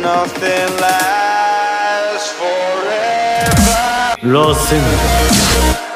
nothing lasts forever. Listen.